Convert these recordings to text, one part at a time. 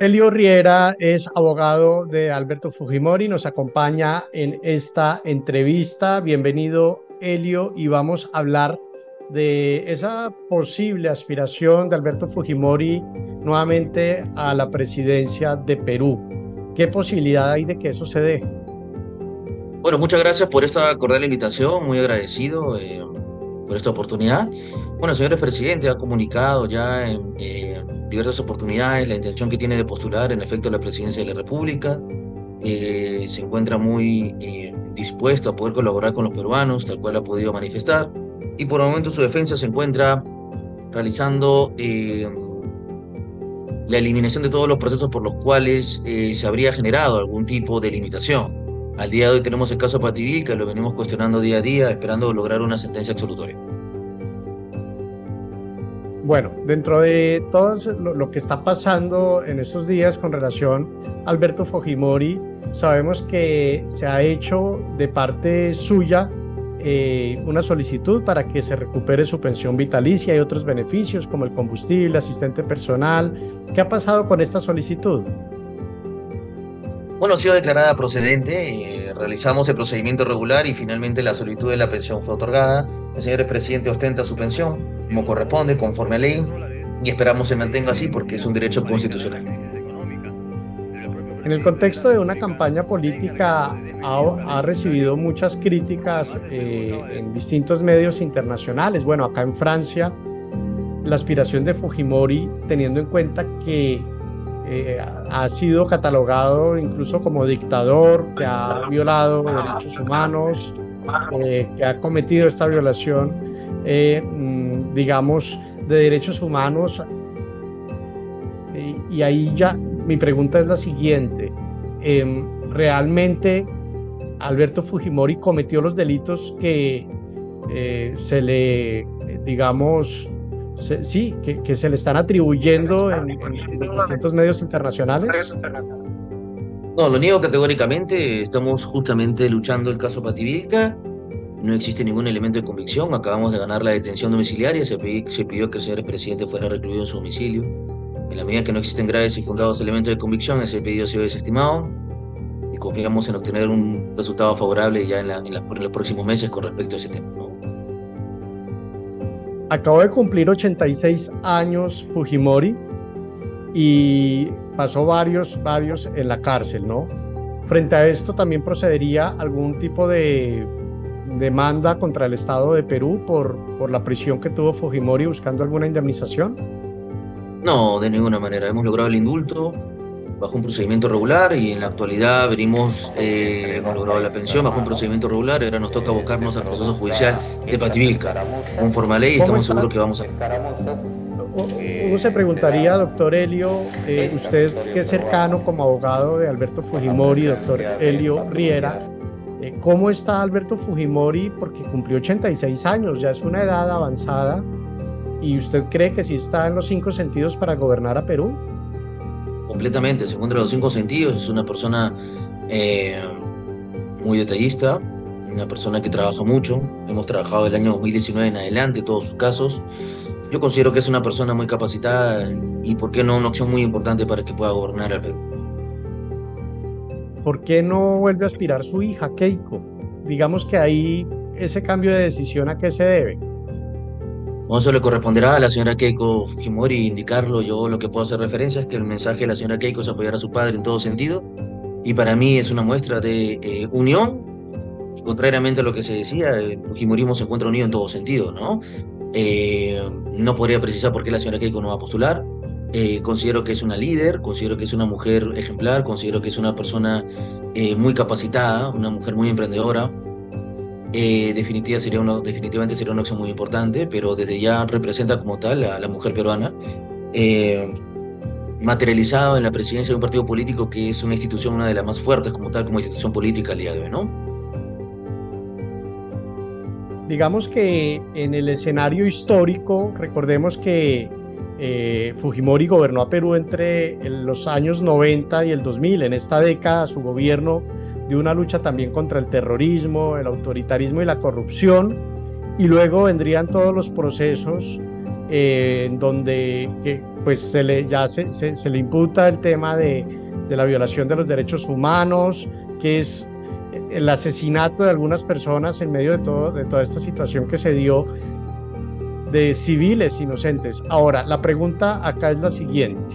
Elio Riera es abogado de Alberto Fujimori, nos acompaña en esta entrevista. Bienvenido, Elio, y vamos a hablar de esa posible aspiración de Alberto Fujimori nuevamente a la presidencia de Perú. ¿Qué posibilidad hay de que eso se dé? Bueno, muchas gracias por esta cordial invitación, muy agradecido eh, por esta oportunidad. Bueno, el señor presidente ha comunicado ya en eh, diversas oportunidades la intención que tiene de postular en efecto la presidencia de la República. Eh, se encuentra muy dispuesto a poder colaborar con los peruanos, tal cual ha podido manifestar. Y por el momento su defensa se encuentra realizando la eliminación de todos los procesos por los cuales se habría generado algún tipo de limitación. Al día de hoy tenemos el caso Pativí, que lo venimos cuestionando día a día, esperando lograr una sentencia absolutoria. Bueno, dentro de todo lo, que está pasando en estos días con relación a Alberto Fujimori, sabemos que se ha hecho de parte suya eh, una solicitud para que se recupere su pensión vitalicia y otros beneficios como el combustible, asistente personal. ¿Qué ha pasado con esta solicitud? Bueno, ha sido declarada procedente, eh, realizamos el procedimiento regular y finalmente la solicitud de la pensión fue otorgada. El señor presidente ostenta su pensión como corresponde, conforme a ley, y esperamos se mantenga así porque es un derecho constitucional. En el contexto de una campaña política ha, recibido muchas críticas eh, en distintos medios internacionales. Bueno, acá en Francia, la aspiración de Fujimori, teniendo en cuenta que eh, ha sido catalogado incluso como dictador, que ha violado derechos humanos, eh, que ha cometido esta violación, eh, mm, digamos, de derechos humanos. Y, ahí ya mi pregunta es la siguiente. Em, ¿Realmente Alberto Fujimori cometió los delitos que se le, digamos, sí, que, se le están atribuyendo en, distintos medios internacionales? No, lo niego categóricamente. Estamos justamente luchando el caso Pativilca. No existe ningún elemento de convicción. Acabamos de ganar la detención domiciliaria. Se, pidió, que el señor presidente fuera recluido en su domicilio. En la medida que no existen graves y fundados elementos de convicción, ese pedido ha sido desestimado y confiamos en obtener un resultado favorable ya en, los próximos meses con respecto a ese tema. Acabo de cumplir 86 años Fujimori y pasó varios, varios en la cárcel, ¿no? Frente a esto, ¿también procedería algún tipo de demanda contra el Estado de Perú por, por la prisión que tuvo Fujimori buscando alguna indemnización? No, de ninguna manera. Hemos logrado el indulto, bajo un procedimiento regular y en la actualidad venimos, eh, hemos logrado la pensión bajo un procedimiento regular y ahora nos toca abocarnos al proceso judicial de Pativilca. Conforme a ley estamos seguros que vamos a... Uno se preguntaría, doctor Helio, eh, usted que es cercano como abogado de Alberto Fujimori, doctor Helio Riera, eh, ¿cómo está Alberto Fujimori? Porque cumplió 86 años, ya es una edad avanzada, y usted cree que sí está en los cinco sentidos para gobernar a Perú? completamente, se encuentra en los cinco sentidos, es una persona eh, muy detallista, una persona que trabaja mucho, hemos trabajado del año 2019 en adelante todos sus casos. Yo considero que es una persona muy capacitada y, ¿por qué no, una opción muy importante para que pueda gobernar al Perú? ¿Por qué no vuelve a aspirar su hija, Keiko? Digamos que ahí ese cambio de decisión a qué se debe. Eso le corresponderá a la señora Keiko Fujimori indicarlo. Yo lo que puedo hacer referencia es que el mensaje de la señora Keiko es apoyar a su padre en todo sentido. Y para mí es una muestra de eh, unión. Contrariamente a lo que se decía, el Fujimorismo se encuentra unido en todo sentido, ¿no? Eh, no podría precisar por qué la señora Keiko no va a postular. Eh, considero que es una líder, considero que es una mujer ejemplar, considero que es una persona muy capacitada, una mujer muy emprendedora, eh, definitiva sería una, definitivamente sería una acción muy importante, pero desde ya representa como tal a la mujer peruana, eh, materializado en la presidencia de un partido político que es una institución, una de las más fuertes como tal, como institución política al día de hoy, ¿no? Digamos que en el escenario histórico, recordemos que eh, Fujimori gobernó a Perú entre los años 90 y el 2000. En esta década su gobierno de una lucha también contra el terrorismo, el autoritarismo y la corrupción, y luego vendrían todos los procesos en donde pues se le, ya se, le imputa el tema de, la violación de los derechos humanos, que es el asesinato de algunas personas en medio de toda esta situación que se dio de civiles inocentes. Ahora, la pregunta acá es la siguiente.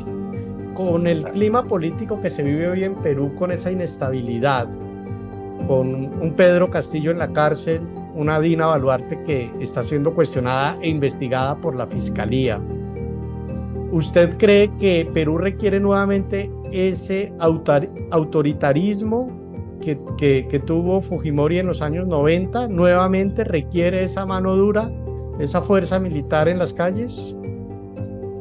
Con el clima político que se vive hoy en Perú, con esa inestabilidad, con un Pedro Castillo en la cárcel, una Dina Baluarte que está siendo cuestionada e investigada por la Fiscalía, ¿usted cree que Perú requiere nuevamente ese autoritarismo que, tuvo Fujimori en los años 90 nuevamente requiere esa mano dura, esa fuerza militar en las calles?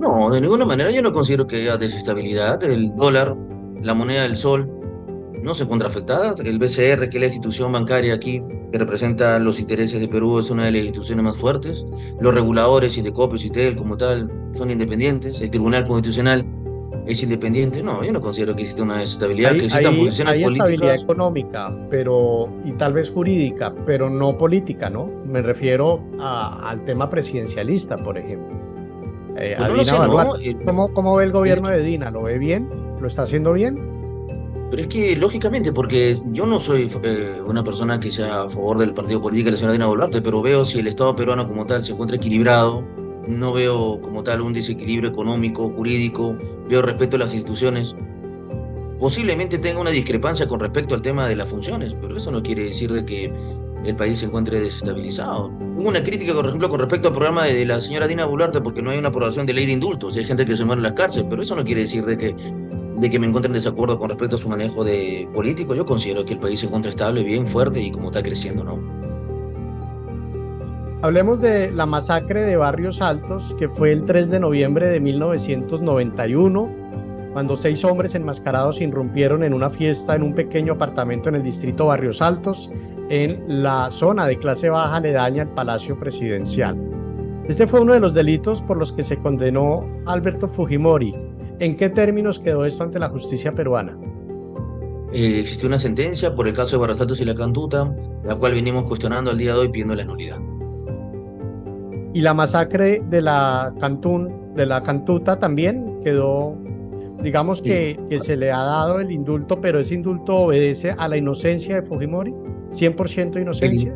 No, de ninguna manera yo no considero que haya desestabilidad. El dólar, la moneda del sol, no se encuentra afectada. El BCR, que es la institución bancaria aquí que representa los intereses de Perú, es una de las instituciones más fuertes. Los reguladores, Indecopi, Citel, como tal, son independientes. El Tribunal Constitucional es independiente. No, yo no considero que exista una desestabilidad, hay, que existan hay, posiciones hay políticas. estabilidad económica, pero y tal vez jurídica, pero no política, ¿no? Me refiero a, al tema presidencialista, por ejemplo. Eh, pues no sé, ¿no? Eh, ¿Cómo, ¿Cómo, ve el gobierno de Dina? ¿Lo ve bien? ¿Lo está haciendo bien? Pero es que, lógicamente, porque yo no soy eh, una persona que sea a favor del partido político de la señora Dina Boluarte, pero veo si el Estado peruano como tal se encuentra equilibrado, no veo como tal un desequilibrio económico, jurídico, veo respeto a las instituciones. Posiblemente tenga una discrepancia con respecto al tema de las funciones, pero eso no quiere decir de que el país se encuentre desestabilizado. Hubo una crítica, por ejemplo, con respecto al programa de la señora Dina Boluarte porque no hay una aprobación de ley de indultos, hay gente que se muere en las cárceles, pero eso no quiere decir de que, de que me encuentre en desacuerdo con respecto a su manejo de político. Yo considero que el país se encuentra estable, bien, fuerte y como está creciendo, ¿no? Hablemos de la masacre de Barrios Altos, que fue el 3 de noviembre de 1991, cuando seis hombres enmascarados irrumpieron en una fiesta en un pequeño apartamento en el distrito Barrios Altos, en la zona de clase baja aledaña al Palacio Presidencial. Este fue uno de los delitos por los que se condenó Alberto Fujimori. ¿En qué términos quedó esto ante la justicia peruana? Eh, existió una sentencia por el caso de Barrios Altos y la Cantuta, la cual venimos cuestionando al día de hoy pidiendo la nulidad y la masacre de la Cantún, de la Cantuta también quedó, digamos que, que, se le ha dado el indulto, pero ese indulto obedece a la inocencia de Fujimori, 100% inocencia.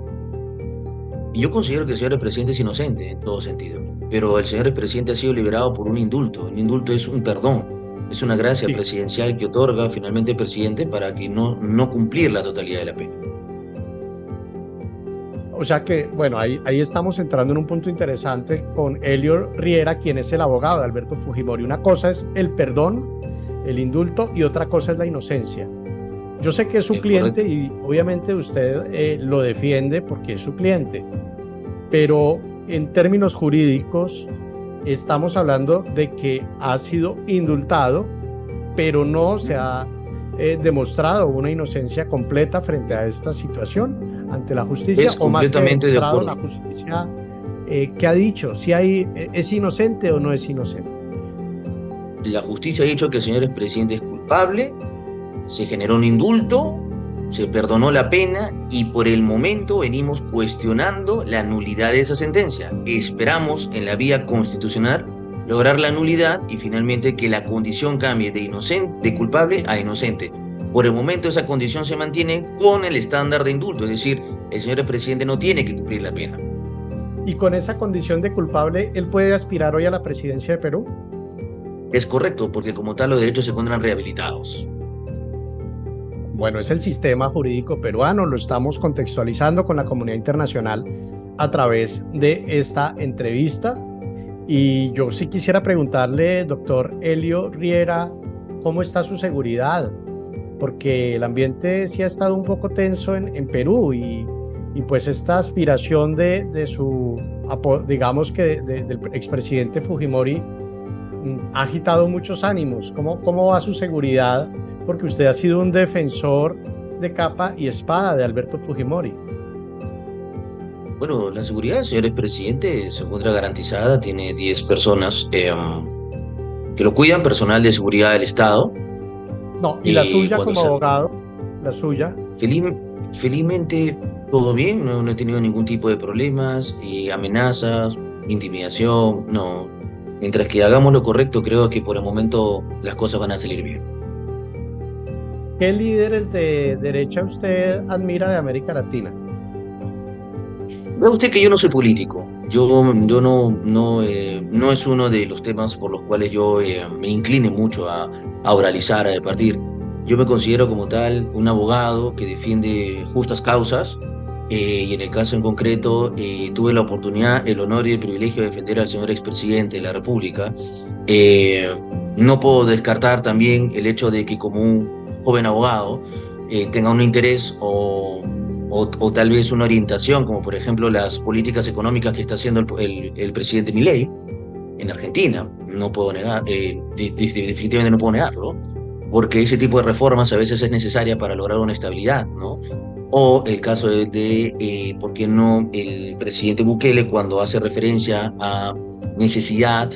Yo considero que el señor presidente es inocente en todo sentido, pero el señor presidente ha sido liberado por un indulto. Un indulto es un perdón, es una gracia presidencial que otorga finalmente el presidente para que no, no cumplir la totalidad de la pena. O sea que, bueno, ahí, ahí estamos entrando en un punto interesante con Elio Riera, quien es el abogado de Alberto Fujimori. Una cosa es el perdón, el indulto, y otra cosa es la inocencia. Yo sé que es su cliente y obviamente usted eh, lo defiende porque es su cliente, pero en términos jurídicos estamos hablando de que ha sido indultado, pero no se ha eh, demostrado una inocencia completa frente a esta situación ante la justicia es o más que de acuerdo. la justicia eh, que ha dicho si hay eh, es inocente o no es inocente la justicia ha dicho que el señor presidente es culpable se generó un indulto se perdonó la pena y por el momento venimos cuestionando la nulidad de esa sentencia. Esperamos en la vía constitucional lograr la nulidad y finalmente que la condición cambie de inocente de culpable a inocente por el momento esa condición se mantiene con el estándar de indulto, es decir, el señor presidente no tiene que cumplir la pena. ¿Y con esa condición de culpable, él puede aspirar hoy a la presidencia de Perú? Es correcto, porque como tal los derechos se encuentran rehabilitados. Bueno, es el sistema jurídico peruano, lo estamos contextualizando con la comunidad internacional a través de esta entrevista. Y yo sí quisiera preguntarle, doctor Helio Riera, ¿cómo está su seguridad? Porque el ambiente sí ha estado un poco tenso en, Perú y, pues esta aspiración de, de su, digamos que del expresidente Fujimori mm, ha agitado muchos ánimos. ¿Cómo, ¿Cómo va su seguridad? Porque usted ha sido un defensor de capa y espada de Alberto Fujimori. Bueno, la seguridad del señor expresidente se encuentra garantizada, tiene 10 personas eh, que lo cuidan, personal de seguridad del Estado, no, ¿y la suya como abogado? ¿La suya? felizmente todo bien, no, he tenido ningún tipo de problemas, y amenazas, intimidación, no. Mientras que hagamos lo correcto, creo que por el momento las cosas van a salir bien. ¿Qué líderes de derecha usted admira de América Latina? Ve usted que yo no soy político. Yo, yo no, no, eh, no es uno de los temas por los cuales yo eh, me incline mucho a, a oralizar, a departir. Yo me considero como tal un abogado que defiende justas causas eh, y en el caso en concreto eh, tuve la oportunidad, el honor y el privilegio de defender al señor expresidente de la República. Eh, no puedo descartar también el hecho de que como un joven abogado tenga un interés o, o, tal vez una orientación, como por ejemplo las políticas económicas que está haciendo el, el, presidente Milei en Argentina. No puedo negar, definitivamente no puedo negarlo, porque ese tipo de reformas a veces es necesaria para lograr una estabilidad, ¿no? o el caso de, eh, ¿por qué no el presidente Bukele cuando hace referencia a necesidad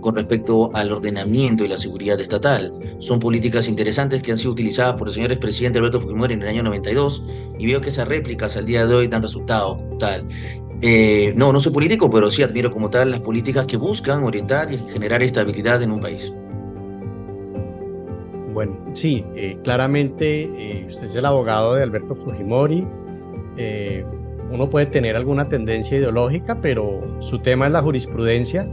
con respecto al ordenamiento y la seguridad estatal? Son políticas interesantes que han sido utilizadas por el señor expresidente Alberto Fujimori en el año 92 y veo que esas réplicas al día de hoy dan resultados tal. Eh, no, no soy político, pero sí admiro como tal las políticas que buscan orientar y generar estabilidad en un país. Bueno, sí, eh, claramente eh, usted es el abogado de Alberto Fujimori. Eh, uno puede tener alguna tendencia ideológica, pero su tema es la jurisprudencia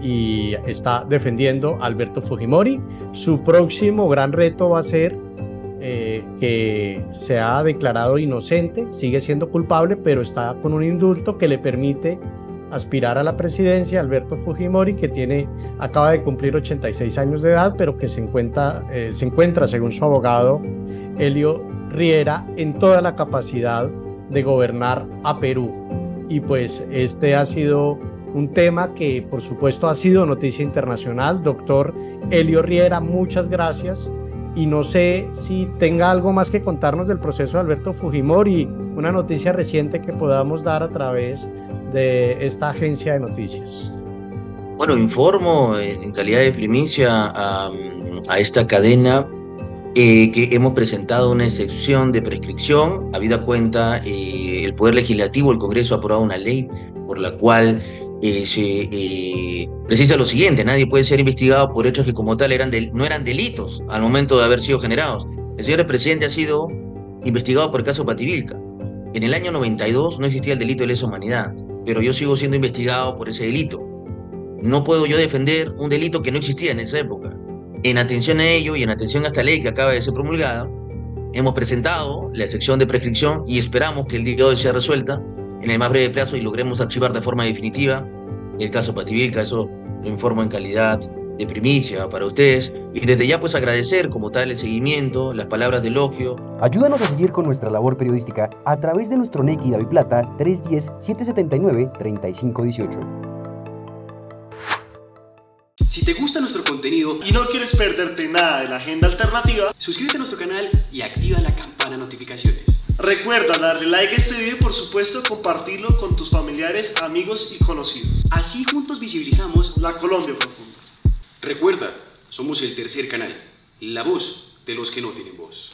y está defendiendo a Alberto Fujimori. Su próximo gran reto va a ser que se ha declarado inocente, sigue siendo culpable, pero está con un indulto que le permite aspirar a la presidencia, Alberto Fujimori, que tiene, acaba de cumplir 86 años de edad, pero que se encuentra, eh, se encuentra según su abogado, Helio Riera, en toda la capacidad de gobernar a Perú. Y pues este ha sido un tema que por supuesto ha sido noticia internacional. Doctor Helio Riera, muchas gracias. Y no sé si tenga algo más que contarnos del proceso de Alberto Fujimori, una noticia reciente que podamos dar a través de esta agencia de noticias. Bueno, informo en calidad de primicia a, esta cadena eh, que hemos presentado una excepción de prescripción, habida cuenta eh, el Poder Legislativo, el Congreso ha aprobado una ley por la cual eh, se precisa lo siguiente, nadie puede ser investigado por hechos que como tal eran no eran delitos al momento de haber sido generados. El señor presidente ha sido investigado por el caso Pativilca. En el año 92 no existía el delito de lesa humanidad pero yo sigo siendo investigado por ese delito. No puedo yo defender un delito que no existía en esa época. En atención a ello y en atención a esta ley que acaba de ser promulgada, hemos presentado la sección de prescripción y esperamos que el día de hoy sea resuelta en el más breve plazo y logremos archivar de forma definitiva el caso Pativilca. Eso lo informo en calidad de primicia para ustedes y desde ya pues agradecer como tal el seguimiento, las palabras de elogio. Ayúdanos a seguir con nuestra labor periodística a través de nuestro NEC y Plata 310-779-3518. Si te gusta nuestro contenido y no quieres perderte nada de la agenda alternativa, suscríbete a nuestro canal y activa la campana de notificaciones. Recuerda darle like a este video y por supuesto compartirlo con tus familiares, amigos y conocidos. Así juntos visibilizamos la Colombia profunda. Recuerda, somos el tercer canal, la voz de los que no tienen voz.